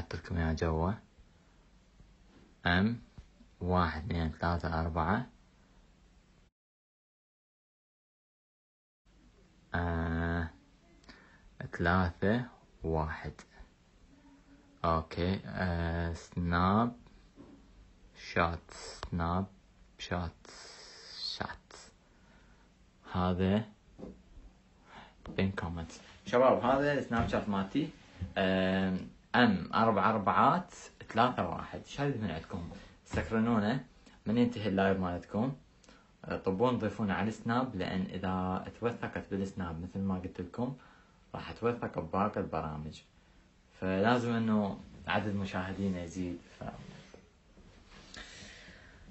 أحط لكم اياها جوا أم واحد اثنين ثلاثة أربعة آه. ثلاثة واحد أوكي آه. سناب شات سناب شات شات هذا بين comments شباب هذا السناب شات مالتي أم أربع أربعات ثلاثة واحد. شو من عندكم؟ سكرنوه من ينتهي ال live مالتكم. طبوا ضيفونا على السناب لأن إذا توثقت بالسناب مثل ما قلت لكم راح توثق بباقي البرامج. فلازم إنه عدد مشاهدينا يزيد ف...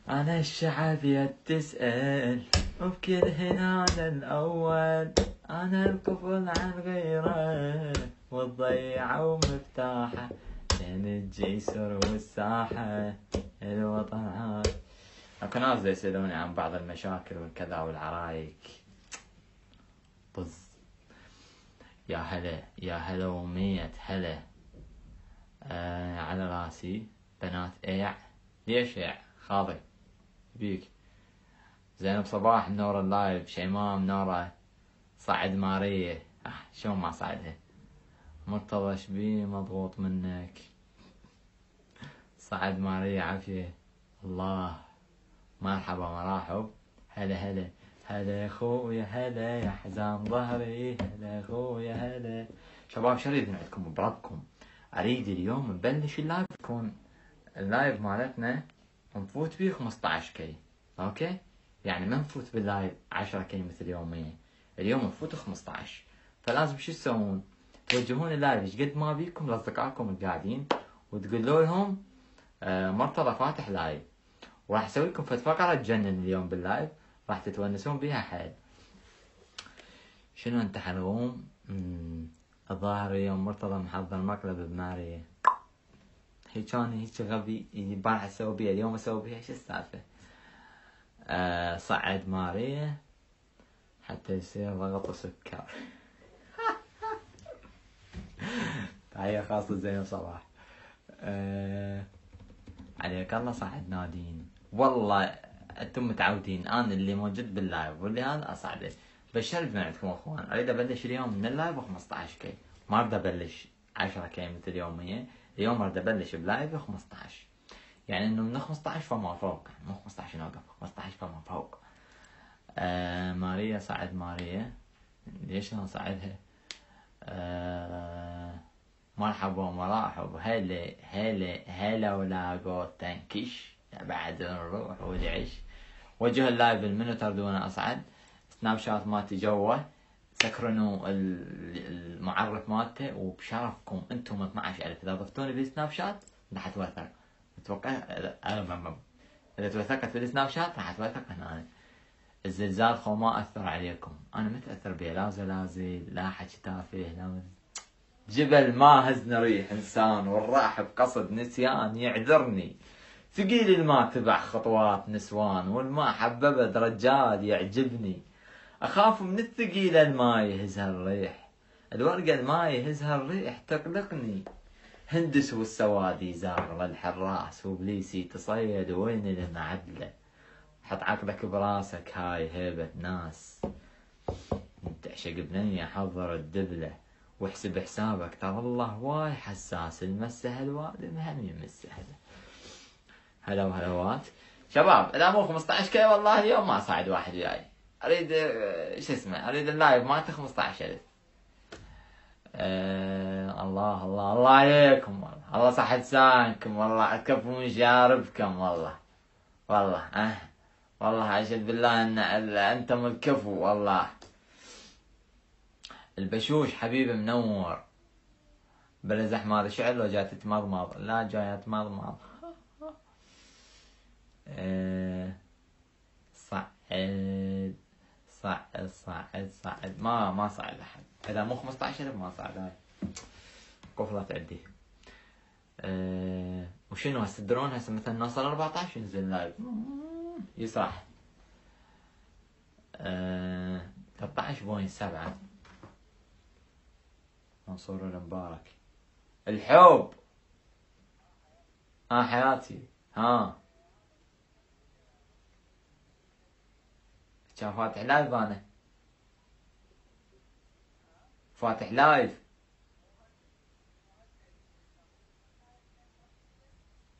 أنا الشعب يا تسأل وبكل هنا الأول أنا الكفل عن غيره. والضيعة ومفتاحة بين الجيسر والساحة الوطن. عاد اكو ناس يسألوني عن بعض المشاكل والكذا والعرايك طز يا هلا يا هلا ومية هلا. آه على راسي بنات إيع. ليش إيع؟ خاضي. بيك. زينب صباح منورة اللايف شيماء منورة صعد مارية. آه شلون ما صعدها؟ مرتضى شبيه مضغوط منك. صعد مارية عافية. الله. مرحبا مراحب. هلا هلا. هلا اخويا هلا يا حزام ظهري. هلا اخويا هلا. شباب من عندكم بربكم؟ أريد اليوم نبلش ال live يكون ال live مالتنا نفوت بيه 15 k. okay؟ يعني ما نفوت بال live 10 k مثل يوميا اليوم نفوت 15 فلازم شو تسوون توجهون ال live قد ما بيكم لأصدقائكم القاعدين وتقولوا لهم آه مرتضى فاتح live. وراح أسوي لكم فقرة تجنن اليوم بال live راح تتونسون بيها حيل. شنو أنت حلغوم الظاهر اليوم مرتضى محضر مقلب بمارية هيك أنا هيك غبي البارحة أسوي بيها اليوم أسوي بيها شو السالفة؟ أه صعد مارية حتى يصير ضغط سكر تحية خاصة زين صباح. أه عليك الله صعد نادين. والله أنتم متعودين أنا اللي موجود بال live واللي هذا اصعده بشرف من عندكم أخوان أريد أبلش اليوم من ال live ب 15 k ما أريد أبلش 10 k مثل يوميا اليوم أريد أبلش ب live ب 15 يعني إنه من 15 فما فوق مو 15 نوقف 15 فما فوق. آه ماريا صعد ماريا. ليش أنا صعدها آه مرحبا ومراحب هلا هلا هلا ولا تنكش بعد نروح ونعيش وجه اللايف المنو تردون اصعد سناب شات مالتي جوا سكرنوا المعرف مالته وبشرفكم أنتم 12000 اذا ضفتوني بالسناب شات راح اتوثق. أتوقع اذا توثقت بالسناب شات راح اتوثق هنا. الزلزال خو ما أثر عليكم. أنا ما تاثر به لا زلازل لا حكي تافه لا جبل ما هزنا ريح إنسان والراح بقصد نسيان يعذرني. ثقيل الماء تبع خطوات نسوان والماء حببت رجال يعجبني. أخاف من الثقيل الماء يهزها الريح الورقة الماء يهزها الريح تقلقني. هندس والسوادي زار للحراس وبليسي تصيد وين المعدلة حط عقلك براسك هاي هيبة ناس. تعشق بنية حضر الدبلة. واحسب حسابك. ترى الله واي حساس. المسه الوادم هم يمسه. هلا وهلاوات شباب إذا مو 15 k والله اليوم ما صعد واحد وياي. أريد آه، شو اسمه؟ أريد ال live مالته 15000 أه الله الله الله عليكم والله. الله صح لسانكم والله. تكفون شاربكم والله. والله أه. والله أشهد بالله إن أنتم الكفو والله. البشوش حبيبي منور. بلزح مال شعر لو جاي تتمضمض لا جاي تمضمض آه، صعد صعد صعد صعد. ما ما صعد أحد. إذا مو 15 ما صعد. هاي. قفلة تعدي. أه وشنو هسه؟ الدرون هسه مثلا نوصل 14 ينزل لايف يصح أه 13.7 منصور المبارك. الحب. آه حياتي. ها. كان فاتح live أنا. فاتح live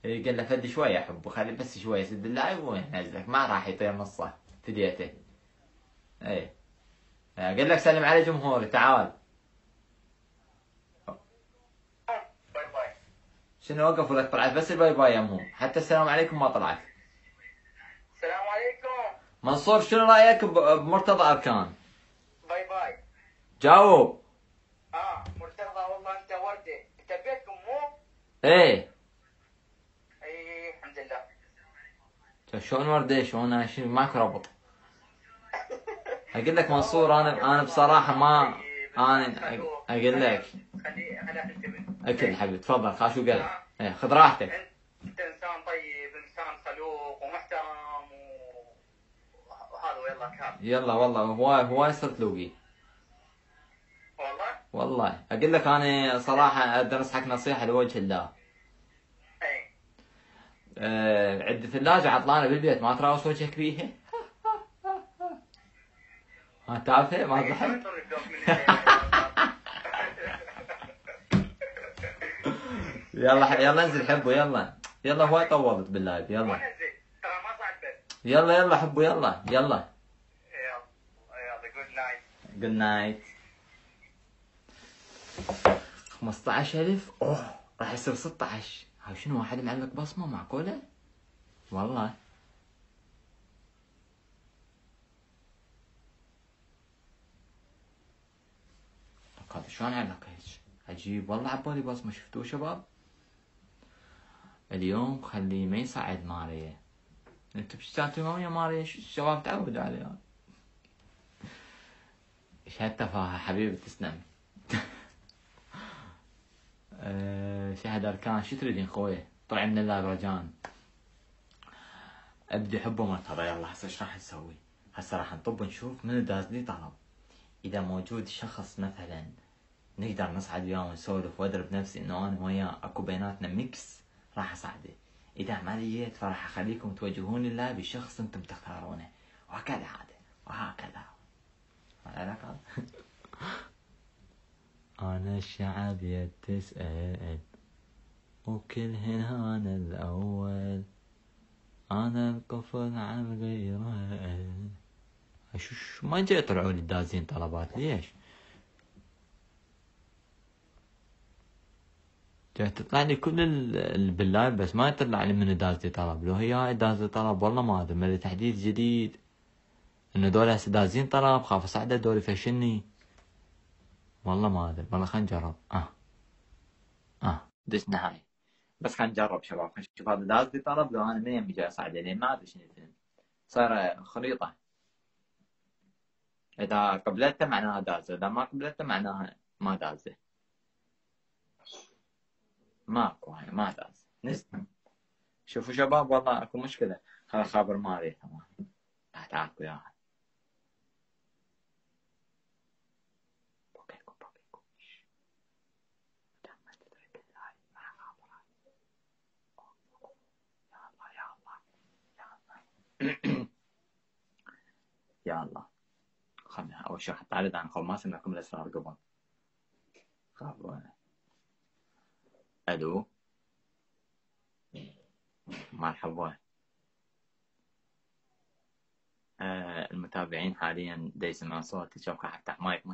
إيه قال له فد شوية أحبه خلي بس شوية سد اللايف وينزلك. ما راح يطير نصه. فديته. إيه. قال لك سلم على جمهوري تعال باي باي شنو وقف لك طلعت بس الباي باي يا مو. حتى السلام عليكم ما طلعت. السلام عليكم. منصور شنو رأيك بمرتضى أركان؟ باي باي. جاوب. آه مرتضى والله أنت وردي أنت بيتكم مو؟ إيه. اي الحمد لله. شوف شلون وردي شلون؟ أنا شنو؟ ماكو ربط. أقول لك منصور أنا أنا بصراحة ما أنا أقول لك. خلي خليها أكل حبيبي تفضل خلاص شو قال؟ إيه خذ راحتك. أنت إنسان طيب إنسان خلوق ومحترم و... وهذا ويلا كان يلا والله هواي هواي صرت لوقي والله؟ والله. أقول لك أنا صراحة أقدر انصحك نصيحة لوجه الله. إي. أه عد ثلاجه عطلانة بالبيت ما تراوس وجهك بيها ما تافه ما تضحك. يلا يلا انزل حبه يلا. يلا هواي طولت بال live يلا. يلا يلا حبه يلا يلا. good night good night 15000 أوه راح يصير 16 هاي شنو واحد معلق بصمة معقولة؟ والله. هذا شلون علق هيك؟ عجيب. والله عبالي بصمة شفتوه شباب؟ اليوم خليه ما يصعد ماريا. انت بتشتغل يا ماريا؟ شو الشباب تعودوا عليها شهادة تفاهة حبيبي تسلم. أه، شهد أركان شو تريدين خويه طلع من الله رجان أبدي حبه مرتضى يلا هسه إيش راح نسوي؟ هسه راح نطب نشوف منو داز لي طلب. إذا موجود شخص مثلا نقدر نصعد وياه ونسولف وأدرب نفسي إنه أنا وياه أكو بيناتنا mix. راح أصعده إذا ما لقيت فراح أخليكم توجهون الله بشخص أنتم تختارونه. وهكذا عاد وهكذا. العلاقة أنا الشعب يا تسأل وكل هنا أنا الأول. أنا القفل عن غيره شو ما جاي يطلعوا لي دازين طلبات ليش؟ تطلع لي كل ال- ال- بال live بس ما يطلع لي من داز لي طلب لو هي هاي داز لي طلب والله ما أدري. من تحديث جديد. إنه دول هسه دازين طلب خاف اصعده دول يفشلني. والله ما أدري. والله خلينا نجرب. آه. آه. دشنا هاي بس خلينا نجرب شباب. خلينا نشوف هذا داز لي طلب. لو أنا من يمي جاي اصعده لين ما أدري شنو الفيلم صار خريطة. إذا قبلته معناها دازة. إذا ما قبلته معناها ما دازة. ماكو هاي ما داز نزل شوفوا شباب والله أكو مشكلة. هذا خابر تعرفوا ما هاي ما هاي. يا الله يا الله خلنا أول شيء حتى على عن ما سمعكم الاسرار قبل خابر ألو. مرحبا. آه المتابعين حاليا دا يسمعون صوتي شوف راح افتح مايك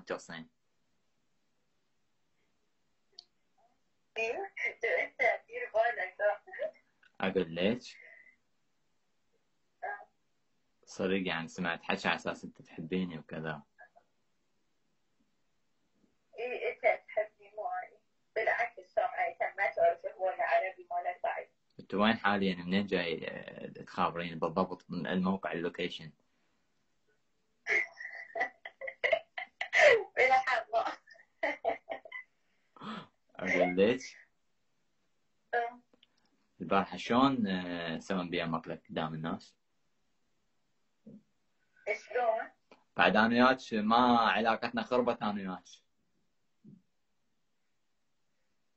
دير بالك أقول ليش؟ صدق يعني سمعت حكي على أساس أنت تحبيني وكذا اي انت تحبني مو اني بالعكس سامعي انت ما تعرف هو العربي مال بعد انت وين حاليا منين جاي آه، تخابرين بالضبط من الموقع ال location. بلحظة أقول ليش البارحة شلون آه، سوين بيها مقلب قدام الناس؟ شلون؟ بعد أنا وياك ما علاقتنا خربت أنا وياك.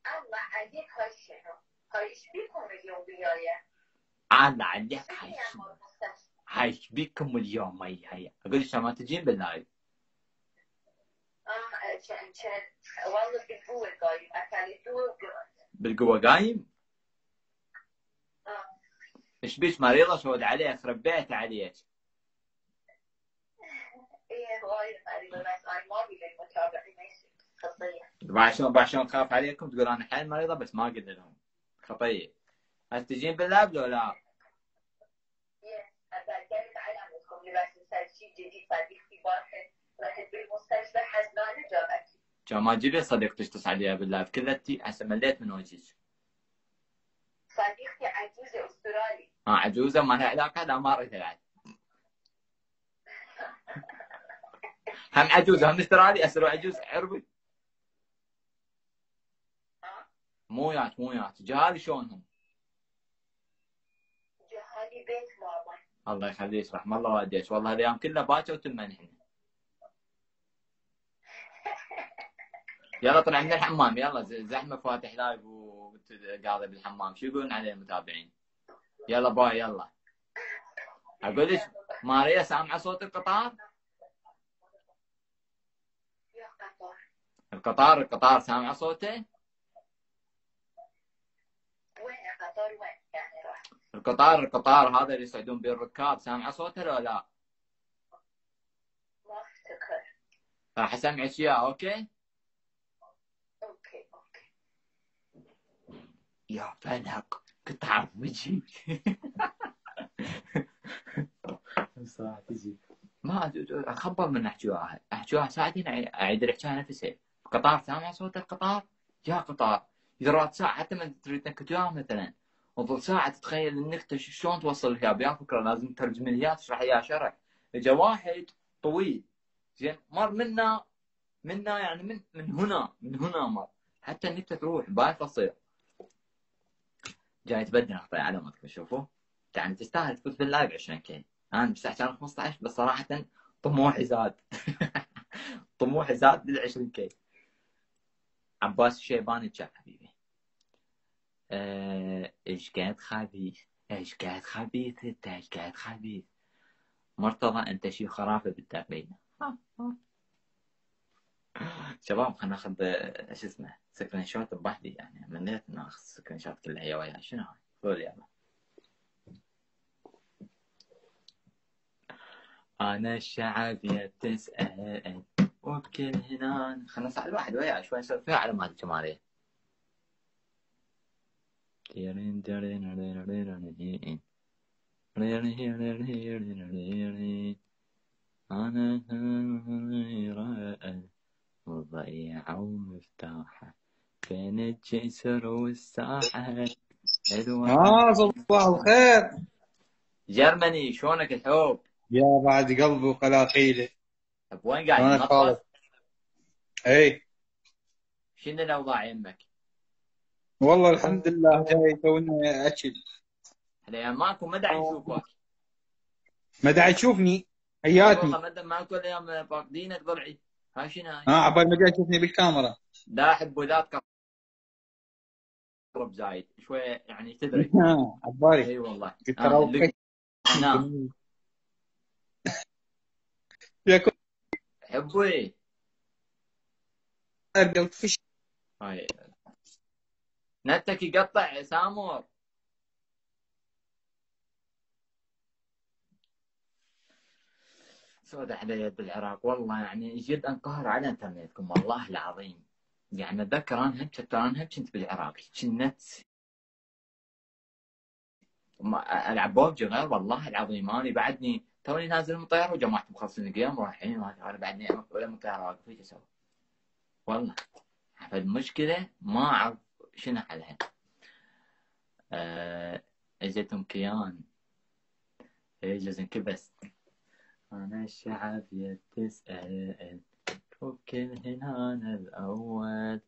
الله عجيب هالشنو عاد عندك شو حايش يعمل المستشفى؟ حايش بيكم اليوم هي هي أقول لك ما تجين باللايف آه والله بالقوة قايم بالقوه قايم آه إيش بيك مريضه شود عليك ربيت عليك إيه وايد مريضة بس أنا ما ابي للمتابعين ماشي خطية بعد شلون خاف عليكم تقول أنا حيل مريضه بس ما قلت لهم خطيه هل تجين باللايف لو لا؟ على عندكم لباس شيء جديد صديقتي بارحة رحت بالمستشفى حزنانة جابت كان ما تجيبي صديقتك تصعد وياها باللايف كذتي هسه مليت من وجهك صديقتي عجوزة استرالي ها عجوزه ما لها علاقه لا ما اريد بعد هم عجوزه هم استرالي اسروا عجوز عربي ها مو وياك مو وياك جهالي شلونهم جهالي بيت ماما الله يخليك. رحم الله والديك والله الأيام كلها باكر وتمن يلا طلع من الحمام. يلا زحمة فاتح live وقاعده بالحمام. شو يقولون عليه المتابعين؟ يلا bye يلا. أقول لك ماريا سامعة صوت القطار؟ القطار القطار سامعة صوته؟ قطر وين؟ يعني راح. القطار القطار هذا اللي يصعدون به الركاب. سامعه صوته لو لا؟ ما افتكر. راح اسمعك اياه أوكي؟ أوكي أوكي. يا كنت اعرف وجهي صراحة تجي ما اخبر من وياها ساعتين أعي- أعيد احكيها نفسها القطار سامع صوت القطار؟ يا قطار. إذا رات ساعة حتى ما تريد تنكت مثلا. وظل ساعه تتخيل ش- شلون توصل لها بيا فكره لازم تترجم لها تشرح لها شرح. إجا واحد طويل. زين. مر منا منا يعني من من هنا من هنا مر. حتى النكته تروح بايخة تصير جاي تبدل على ما شوفوا. يعني تستاهل تفوت بال live 20 K أنا عشان 15 بس صراحة طموحي زاد. طموحي زاد لل 20 K عباس الشيباني تشاف حبيبي. إيش قاعد خبيث؟ إيش قاعد خبيث أنت؟ إيش قاعد خبيث؟ مرتضى أنت شي خرافة بالتقليد شباب خلينا ناخذ آه، شو اسمه screenshot بوحدي يعني. مليت ناخذ screenshot كلها هي وياي. شنو هاي؟ قول يلا. أنا الشعب يا تسأل وبكل هنا خلينا نصعد واحد وياي. شوي نسولف فيها على مال الجمالية رائل وضيعوا مفتاحه بين الجسر والساحة آه صباح الخير جرماني شلونك الحب؟ يا بعد قلبي وقلاقيله طب وين قاعد شلونك خالد؟ اي شنو الأوضاع يمك؟ والله الحمد لله جاي تونا أكل. الأيام ماكو ما داعي نشوفك ما داعي تشوفني؟ والله ما دام ماكو الأيام فاقدينك ضلعي هاي شنو؟ هاي؟ آه عبال ما جاي تشوفني بالكاميرا. لا أحب ولا تقرب زايد. شوية يعني تدري. عبالي. إي والله. قلت آه، نعم يا حبوي. قلت فش هاي. نتك يقطع سامور سود علي بالعراق. والله يعني جد أنقهر على إنترنتكم. والله العظيم. يعني اتذكر أنا ترى أنا كنت بالعراق. كنت ألعب بوبجي غير. والله العظيم. أنا بعدني توني نازل من الطياره وجماعه مخلصين ال game رايحين أنا بعدني ولا من الطياره واقف إيش أسوي؟ والله. فالمشكلة ما أعرف. شنو حلها؟ آه، اجتهم كيان؟ اجت انكبست أنا الشعب يتسأل وكل هنا الأول.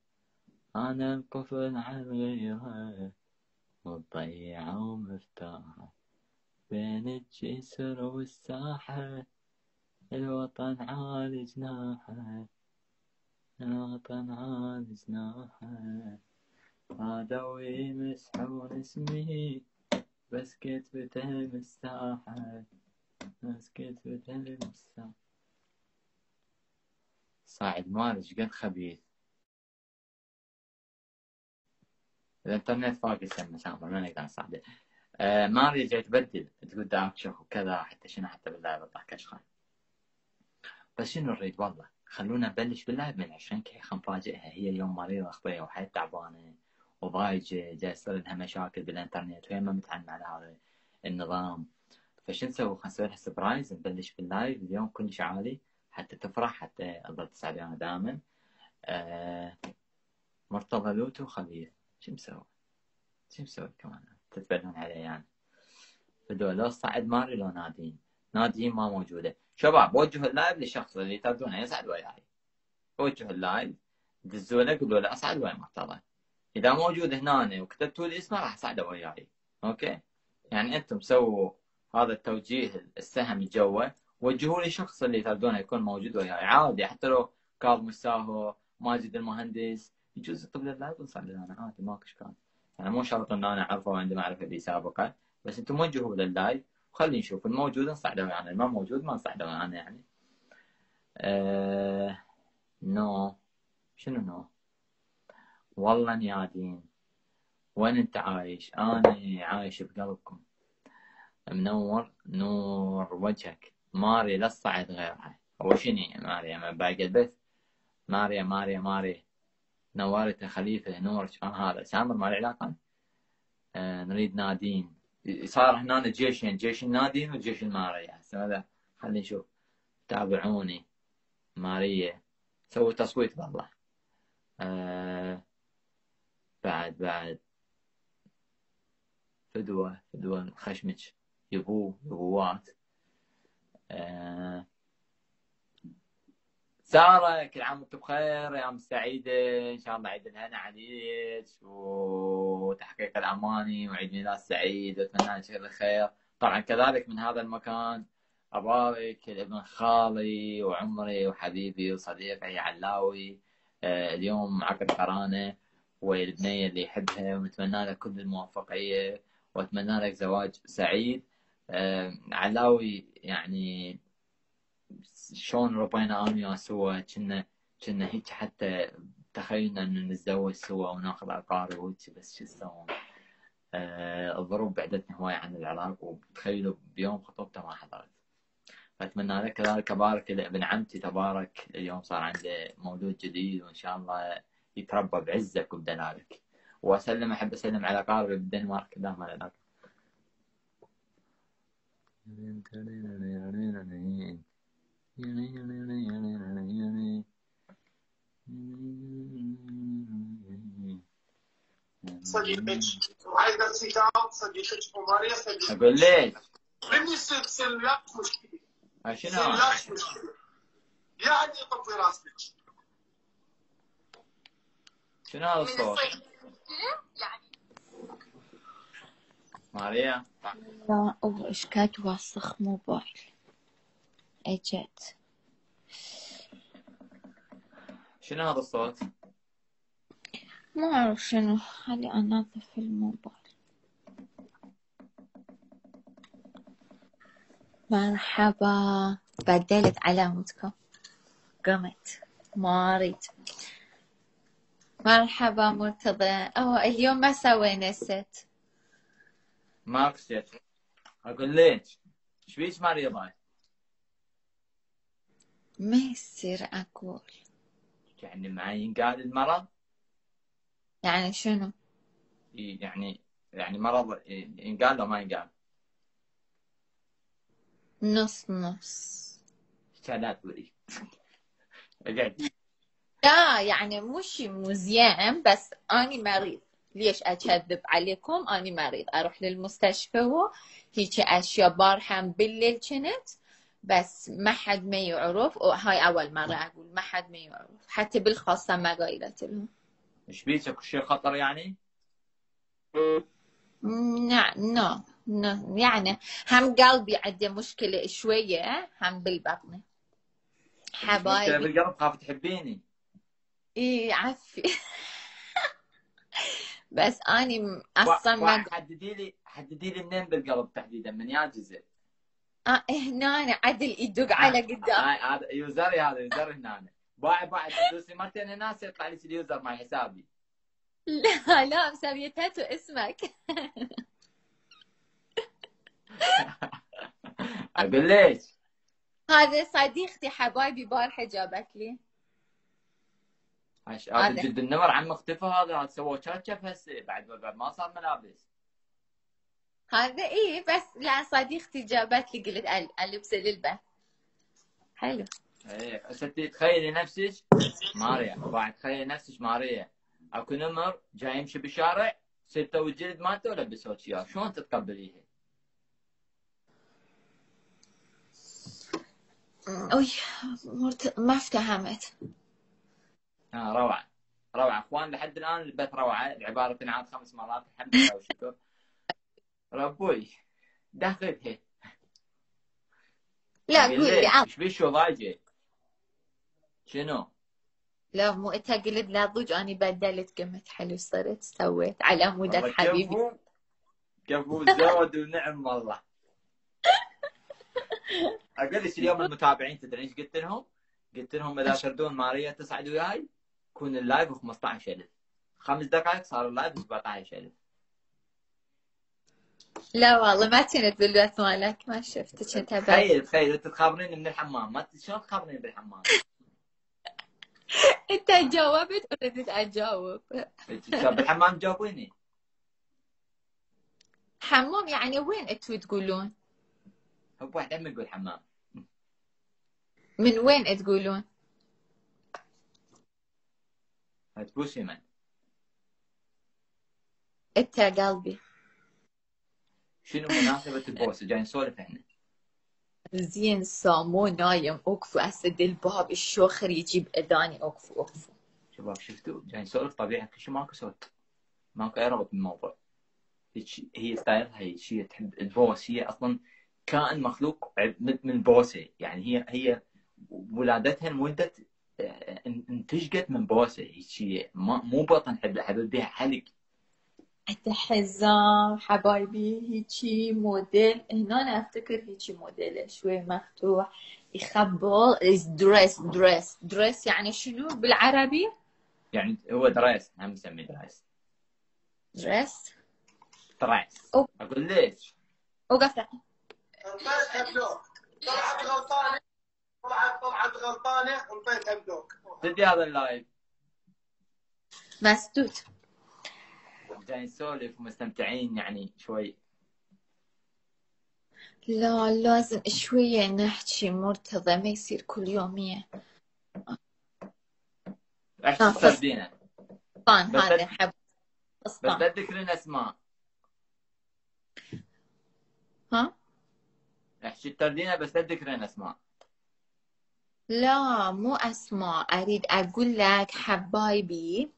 أنا القفل عن غيره وضيعوا مفتاحه بين الجسر والساحة الوطن عالي جناحه الوطن عالي جناحه هذا يمسحون اسمي. بس كتبته مساحة بس كتبته مساحة صاعد مالك قد خبيث. الانترنت فاقد سنة سامر ما نقدر نصعده آه ماري جاي تبدل. تقول دارك شوك وكذا حتى شنو حتى بالله بطلع كشخة بس شنو نريد؟ والله خلونا نبلش باللايف من 20 كي نفاجئها هي اليوم مريضة اخويا وحيل تعبانة. وضايجة جاي يصير لها مشاكل بالإنترنت وهي ما متعلمة على هذا النظام. فشو نسوي؟ خلينا نسوي لها surprise نبلش بال live اليوم كلش عالي حتى تفرح حتى اظل تسعد دائما. آه مرتضى لوتو خبيث شو مسوي؟ شو مسوي كمان؟ تتبلون عليه يعني. فدول لو صعد ماري لو نادين. نادين ما موجودة. شباب وجهوا ال live للشخص اللي تردونه يصعد وياي. وجهوا ال live دزوا له قولوا له اصعد ويا مرتضى. إذا موجود هنا وكتبتوا لي اسمه راح اصعده وياي. okay؟ يعني أنتم سووا هذا التوجيه السهم جوا وجهوا لي شخص اللي تردونه يكون موجود وياي. عادي حتى لو كاظم الساهو ماجد المهندس يجوز لي ال live ونصلي أنا عادي ماكو إشكال. يعني مو شرط ان أنا أعرفه وعندي معرفة به سابقا بس أنتم وجهوا لل live وخلي نشوف الموجود نصعده يعني ما موجود ما نصعده أنا يعني. آه... no. شنو no؟ والله نيادين وين أنت عايش؟ أنا عايش بقلبكم. منور؟ نور وجهك. ماري لا تصعد غيرها. هو شنو ماريا ما باقي البث ماريا ماريا ماريا. نورت خليفة نورك. آه هذا. سامر ما له علاقة؟ آه نريد نادين. صار هنا جيشين. جيش النادين وجيش الماريا هذا خلينا نشوف. تابعوني. ماريا. سووا تصويت والله آه بعد بعد. فدوة فدوة خشمج. يبو يبوات آه. سارة كل عام وأنتم بخير. أيام سعيدة. إن شاء الله عيد الهنا عليك. وتحقيق الأماني وعيد ميلاد سعيد. وأتمنى لك كل الخير طبعا كذلك من هذا المكان أبارك لابن خالي وعمري وحبيبي وصديقي علاوي. آه اليوم عقد قرانة. والبنية اللي يحبها ونتمنى لك كل الموفقية وأتمنى لك زواج سعيد. علاوي يعني شلون ربينا أنا وياه سوا كنا كنا هيك حتى تخيلنا إنه نتزوج سوا وناخذ اقارب وهيك بس شو تسوون آه الظروف بعدتني هواي عن العراق وتخيلوا بيوم خطوبته ما حضرت. فأتمنى لك كذلك ابارك لابن عمتي تبارك اليوم صار عنده مولود جديد وإن شاء الله يتربى بعزك وبدلالك وأسلم أحب أسلم على قاربي بالدنمارك صديقك وعايز الكتاب صديقك وماريا صديقك أقول ليش؟ من يصير سلات مشكله شنو مشكله يعني راسك شنو هذا الصوت ماريا لا قاعد واسخ موبايل؟ أجت. شنو هذا الصوت؟ ما أعرف شنو خلي أنظف الموبايل. مرحبا. بدلت علامتكم. قمت ما أريد مرحبا مرتضى. أوه اليوم ما سوينا ست ما قصيت أقول ليش؟ إيش بيك مريضة ما يصير أقول. يعني معي ينقال المرض؟ يعني شنو؟ يعني يعني مرض ينقال لو ما ينقال؟ نص نص. لا تقولي أقعد. لا يعني مش مزيان بس أنا مريض ليش أكذب عليكم؟ أنا مريض أروح للمستشفى هيك أشياء بارحة بالليل كنت بس ما حد ما يعرف. وهاي أول مرة أقول ما حد ما يعرف. حتى بالخاصة ما قايلت لهم. إيش بيك اكو شيء خطر يعني؟ نعم no no يعني هم قلبي عنده مشكلة شوية هم بالبطن. مشكلة حبايبي. بالقلب؟ خاف تحبيني. اي عفي. بس أني أصلا ما حددي لي حددي لي منين بالقلب تحديدا من يا جزء؟ آه هنا عدل يدق على قدام. هاي هذا يوزري هذا يوزر هنا باعد باعد تدوسي مرتين هنا يطلع لك اليوزر مع حسابي. لا لا مسوية تاتو اسمك. أقول ليش؟ هذا صديقتي حبايبي بارحة جابت لي هاش- هذا. جد النمر عم اختفى هذا هذا سوى شرشف هسه بعد بعد ما صار ملابس هذا إيه بس لا صديقتي جابت لي قلت أل- البسه للبث حلو إيه هسه تخيلي نفسك ماريا بعد تخيلي نفسك ماريا أكو نمر جاي يمشي بالشارع سبته الجلد مالته ولبسوه اياه شلون تتقبليها؟ أوي. ما افتهمت آه روعة. روعة. أخوان لحد الآن البث روعة. العبارة تنعاد خمس مرات. الحمد لله والشكر. ربوي داخلها لا قولي إيش بيه شو ضايجه؟ شنو؟ لا مو انت قلت لا ضج اني بدلت قمت حلو صرت سويت. على مودك حبيبي. كفو زود ونعم والله. أقول لك اليوم المتابعين تدري إيش قلت لهم؟ قلت لهم إذا تردون ماريا تصعد وياي. يكون ال live ب 15000 خمس دقائق صار ال live ب 17000 لا والله ما كنت بالبث مالك ما شفتك انت تخيل تخيل انت تخابريني من الحمام. ما شلون تخابريني بالحمام؟ أنت جاوبت وردت أجاوب؟ بالحمام جاوبيني حمام يعني وين أنتوا تقولون؟ هو واحد عم يقول حمام. من وين تقولون؟ تبوسي من؟ انت قلبي. شنو مناسبة البوسة؟ جاي نسولف إحنا زين سامو نايم. اوقفوا اسد الباب الشوخر يجيب اذاني. اوقفوا اوقفوا شباب شفتوا؟ جاي نسولف طبيعي. كل شيء ماكو صوت ماكو أي ربط بالموضوع. هي style ها هي هي تحب البوس. هي أصلا كائن مخلوق من البوسه يعني هي هي ولادتها انولدت ان- انتجت من بوسه هيك هي ما مو بطن حب حبيب بها حلق انت حزام حبايبي هيجي موديل هنا أنا افتكر هيجي موديل شوي مفتوح. يخبل dress dress dress يعني شنو؟ بالعربي؟ يعني هو dress هم نسميه dress dress dress أوه. أقول ليش؟ وقفت block طلعت طلعت طلعت غلطانة انطيتها block سدي هذا ال live. مسدود. جاي نسولف ومستمتعين يعني شوي. لا لازم شوية نحكي مرتضى ما يصير كل يومية أحكي آه، بس هذا حب بس فستان لا تذكرين أسماء. ها؟ أحكي التردينه بس لا تذكرين أسماء. لا مو أسماء. أريد أقول لك حبايبي.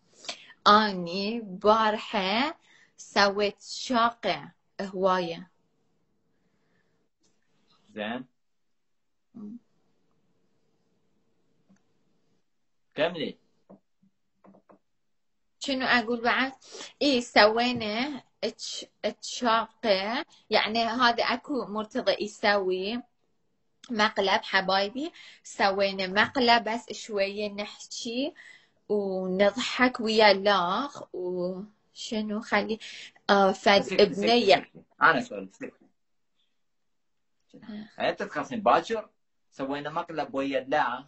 أني بارحة سويت شاقع هواية. زين. كملي. شنو أقول بعد؟ إيه سوينا إتش- إتشاقة. يعني هذا أكو مرتضى يسوي. مقلب حبايبي. سوينا مقلب بس شوية نحكي ونضحك ويا الأخ. وشنو؟ خلي آه فد سكتي- بنية سكتي- سكتي. أنا اسولف سكتي. أنت تخلصين باكر؟ سوينا مقلب ويا الأخ.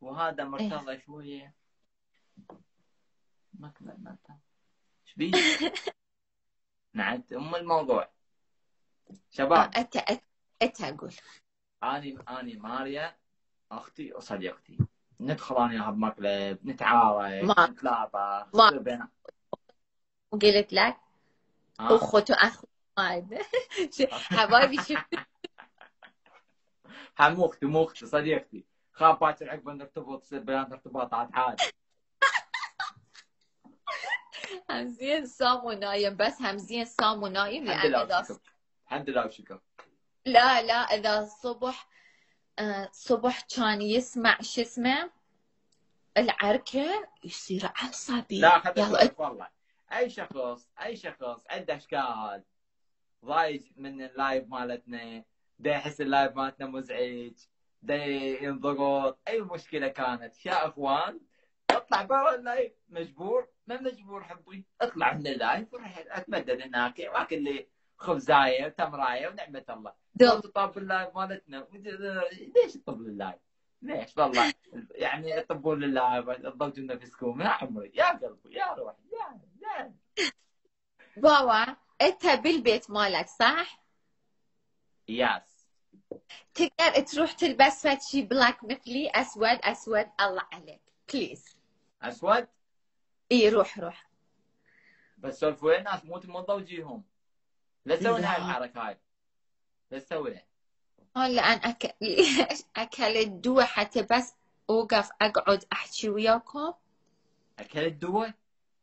وهذا مرتضى شوية. مقلب مرتضى. إيش؟ نعت أم الموضوع. شباب. أنت أنت أنت اني اني ماريا أختي وصديقتي ندخل أنا وياها بمقلب نتعارك بينا وقلت لك ها؟ أخت وأخ حبايبي شفت ها مو أختي مو أختي صديقتي خاف باكر عقب نرتبط تصير بينات ارتباطات عادي همزين صام ونايم بس همزين صام ونايم الحمد لأن لله إذا وشكر الحمد لله وشكر لا لا إذا الصبح آه، صبح كان يسمع شو اسمه؟ العركة يصير عصبي. لا خذ يلا. والله. أي شخص أي شخص عنده أشكال. ضايج من ال live مالتنا دا يحس ال live مالتنا مزعج دا ينضغط. أي مشكلة كانت؟ يا إخوان اطلع برا ال live. مجبور؟ ما مجبور حبي اطلع من ال live وروح اتمدد هناك. واكل لي خبزايه وتمرايه ونعمة الله. دوم تطب ال live مالتنا. ليش تطب ال live؟ ليش؟ والله. يعني يطبون ال live تضوجوا نفسكم يا عمري يا قلبي يا روحي يا يا بابا أنت بالبيت مالك صح؟ yes. تقدر تروح تلبس شي black مثلي أسود أسود الله عليك. please أسود؟ إي روح روح. بس سولفوا الناس مو تمضوا وجيهم لا تسوي. هاي الحركة هاي. تسوي هلا أنا أك... ليش اكلت دواء حتى بس أوقف أقعد أحكي وياكم. اكلت دواء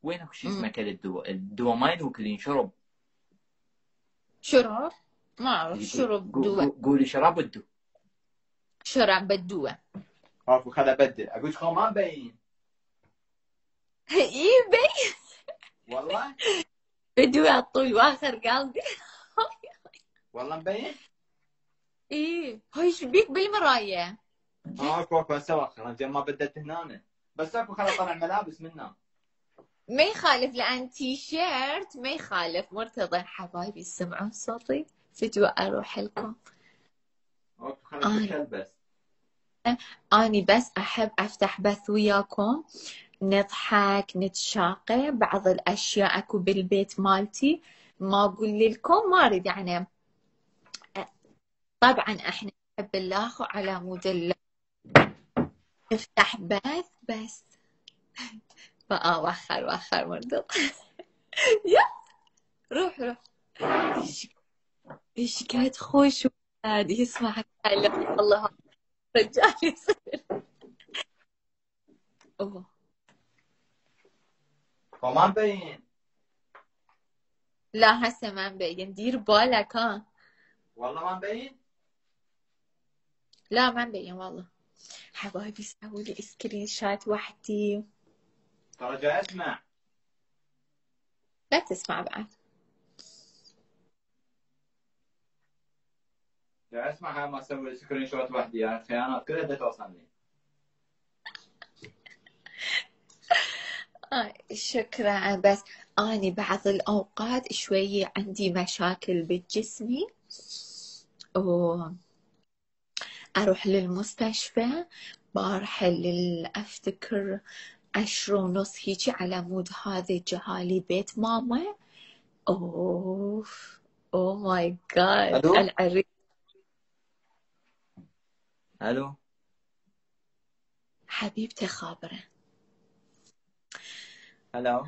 وين اكو شيء اسمه مم. اكلت دواء الدواء ما ينوكل ينشرب شرب. ما أعرف شرب قو- قولي شراب الدواء. شرب الدواء. اكو خذ أبدل. أقول لكم ما مبين اي بي والله؟ بدواء طول واخر قلبي. والله مبين؟ اي هاي إيش بيك بالمراية؟ آه أكو أكو هسه واخر أنا ما بدلت هنا بس أكو خل اطلع ملابس منه ما يخالف لأن تي شيرت ما يخالف. مرتضى حبايبي يسمعون صوتي؟ فدوى أروح لكم. اكو خل آه. البس آني بس أحب أفتح بث وياكم. نضحك نتشاقى بعض الأشياء أكو بالبيت مالتي. ما أقول لكم ما أريد يعني طبعا إحنا نحب الله وعلى مود الله. نفتح بث بس بقى وخر وخر مرضى يا روح روح. إيش قاعد خوش قاعد يسمع كلام الله. رجال يصير أوه. وما مبين لا هسه ما مبين دير بالك ها. والله ما مبين لا ما مبين والله. حبايبي سووا لي screenshot وحدي. ترى جاي اسمع لا تسمع بعد. جاي اسمع هاي ما أسوي screenshot وحدي. يعني خيانات كلها توصلني آه شكرا. بس أنا بعض الأوقات شوية عندي مشاكل بجسمي و أروح للمستشفى بارحة لل أفتكر عشرة ونص هيجي على مود هذا جهالي بيت ماما. أوف أوه ماي جاد؟ العريس ألو؟ حبيبتي خابرة. ألو؟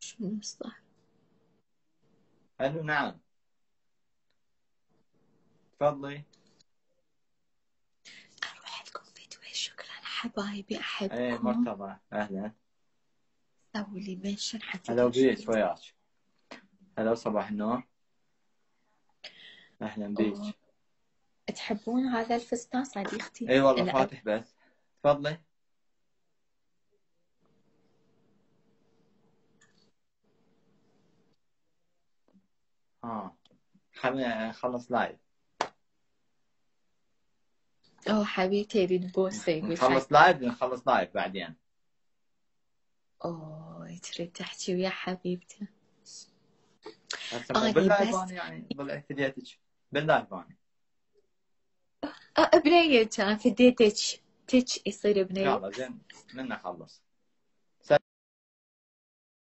شنو صح ألو نعم. تفضلي أروح لكم فيديو حبايبي أحبكم إيه مرتضى أهلا. سووا لي mention حتى هلا. بيك وياك؟ هلا صباح النور. أهلا بيك. تحبون هذا الفستان صديقتي؟ اي والله فاتح بس. تفضلي. ها نخلص live أوه حبيبتي حق. نخلص لايف نخلص live بعدين. أوه تريد تحكي ويا حبيبتي. هسه آه، بال live بس- يعني بال live أنا أه بنية كان فديتك تك يصير بنية يلا زين. من نخلص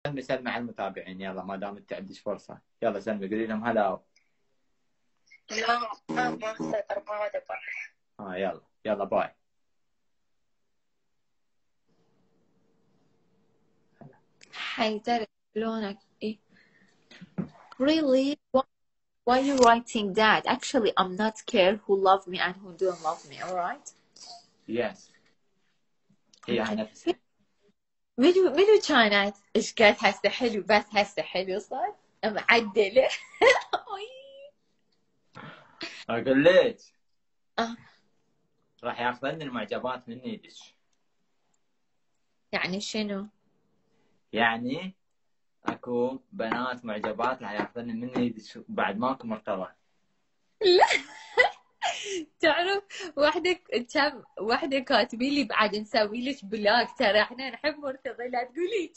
سلمي سلمي على المتابعين. يلا ما دام أنت عندك فرصة. يلا سلمي قولي لهم هلا لا ما ما ما أقدر ها يلا يلا باي حيدر لونك إيه Really? Why, why are you writing that? Actually, I'm not care who love me and who don't love me, alright? يس هي على نفسها منو منو كانت؟ ايش قالت هسه حلو بس هسه حلو صار؟ معدلة اقول لك آه. راح ياخذن المعجبات مني دش يعني شنو؟ يعني اكو بنات معجبات راح ياخذن مني يدش- بعد ماكو مرتبة. تعرف واحدة كم واحدة كاتبين لي بعد نسوي لك بلاك ترى إحنا نحب مرتضى لا تقولي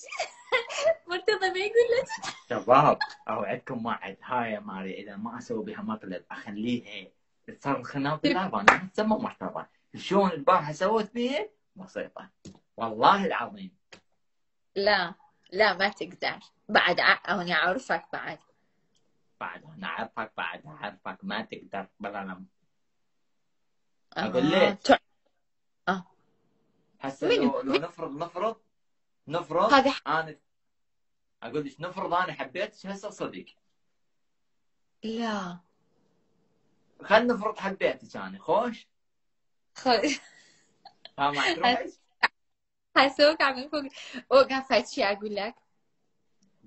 مرتضى ما يقول لك. شباب اوعدكم موعد هاي يا ماري إذا ما أسوي بها مطلب أخليها تصير خناق باللعبه أنا مرتبه شلون البارحه سويت بيه بسيطة. والله العظيم. لا لا ما تقدر. بعد أنا أعرفك بعد. بعد أنا أعرفك بعد أعرفك ما تقدر بلا لم آه، أقول ليش؟ تع- هسه لو, لو نفرض نفرض نفرض هذا أنا أقول لك نفرض أنا حبيتك هسه صدق لا. خلينا نفرض حبيتك أنا خوش؟ ما تروح حسوك من فوق وقفت شي أقول لك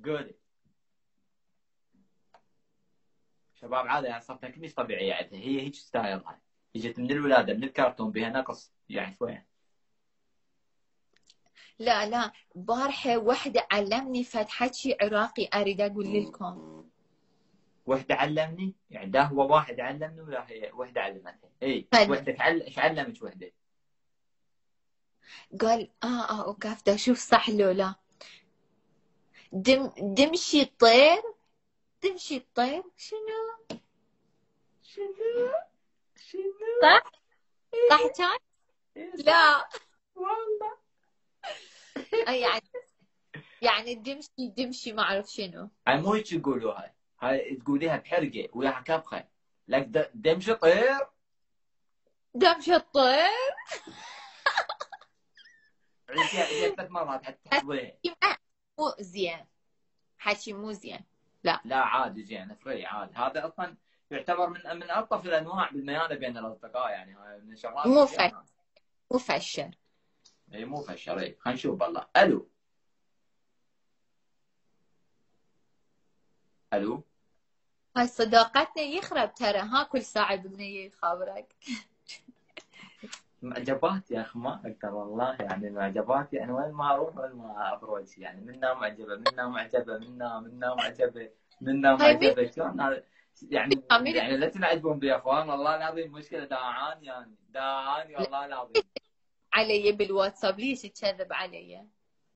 قولي شباب عادة يعني صرت كلش طبيعية عندها هي هيك ستايلها إجت من الولادة من الكرتون بها نقص يعني شوية لا لا. بارحة وحدة علمني فد حكي عراقي أريد أقول لكم. وحدة علمني؟ يعني ده هو واحد علمني ولا هي وحدة علمتها اي تعلم إيش علمك وحدة. قال آه آه وقفت أشوف صح لو لا. دم دمشي الطير دمشي الطير. شنو؟ شنو؟ شنو؟ صح؟ صح كان؟ إيه، لا. والله. آه، يعني يعني دمشي دمشي ما أعرف شنو. هاي مو هيك يقولوها هاي تقوليها بحرقة وياها كبخة. لك د- دمشق طير؟ دمشي الطير؟ عيديها عيديها ثلاث مرات حتى تحفظيها مو زين. حكي مو زين. لا. عادي زين. very عادي. هذا أصلا يعتبر من من ألطف الأنواع بالميانة بين الأصدقاء يعني. من الشغلات مو الزينة. مو فشل. إي مو فشل. إي خلينا نشوف. والله ألو. ألو. هاي صداقتنا يخرب ترى ها؟ كل ساعة بنية يخابرك. معجبات يا أخي ما أقدر والله. يعني المعجبات يعني وين ما أروح وين ما اخرج يعني منا معجبة منا معجبة منا منا معجبة منا مين؟ معجبة. شلون هذا؟ يعني مين؟ يعني لا تنعجبون بي يا أخوان والله العظيم مشكلة. داعاني يعني داعاني والله العظيم. علي بالواتساب ليش تكذب علي؟